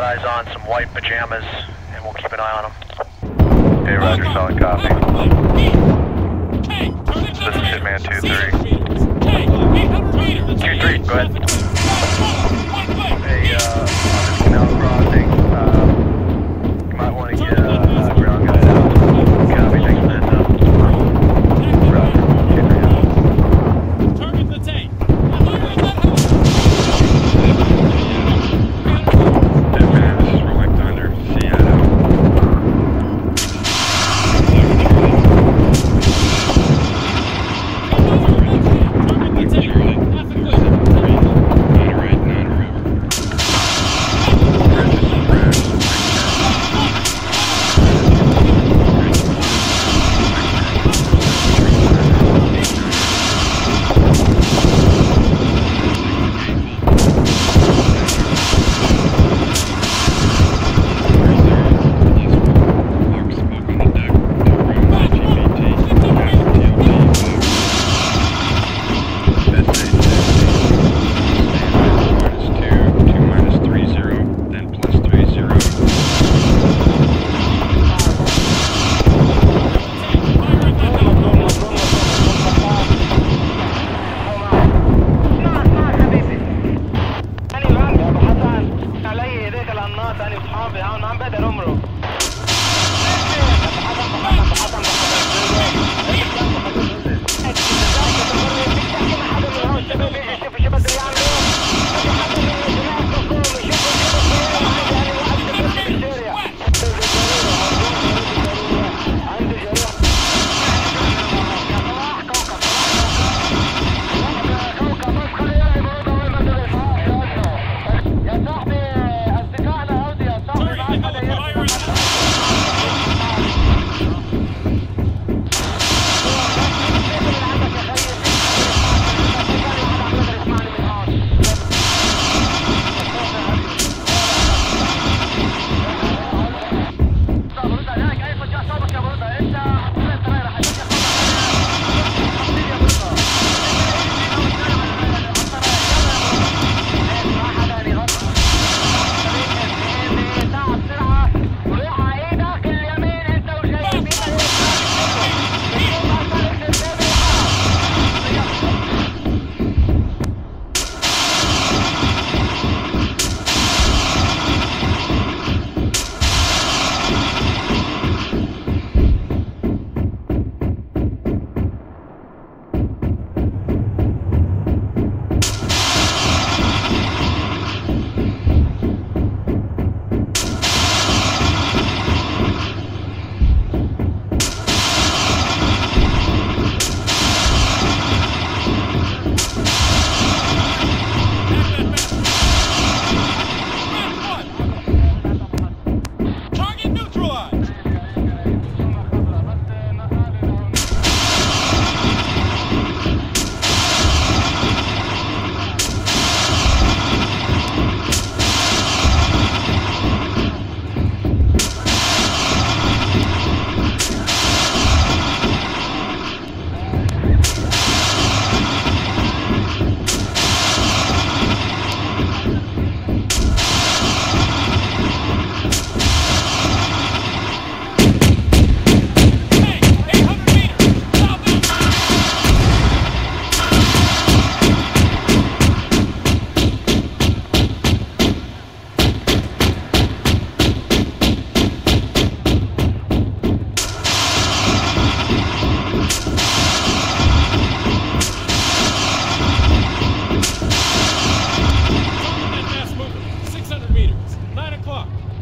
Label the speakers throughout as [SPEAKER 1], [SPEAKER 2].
[SPEAKER 1] got eyes on some white pajamas, and we'll keep an eye on them.
[SPEAKER 2] Hey, roger,
[SPEAKER 1] solid
[SPEAKER 2] copy. This is Hitman 2-3. 2-3, go ahead.
[SPEAKER 1] A, uh, on this canal crossing,
[SPEAKER 2] uh,
[SPEAKER 1] you might want
[SPEAKER 2] to
[SPEAKER 1] get,
[SPEAKER 2] uh,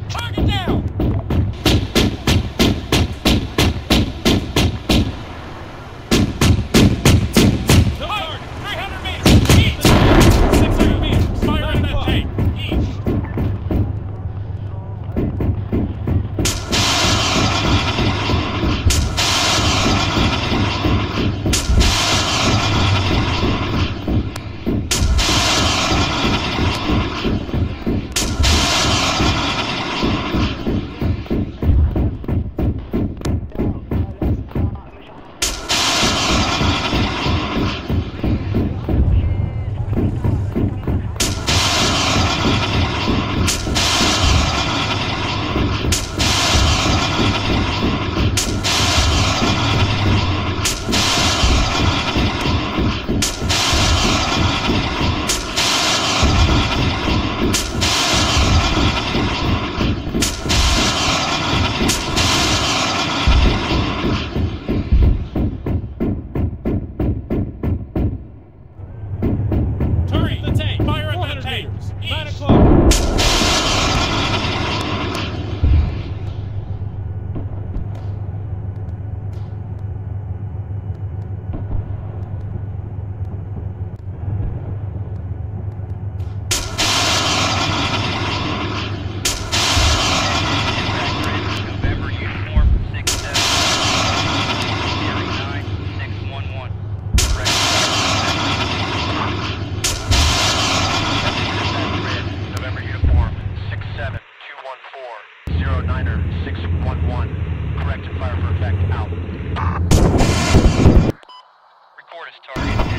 [SPEAKER 1] Target down! terrorist target.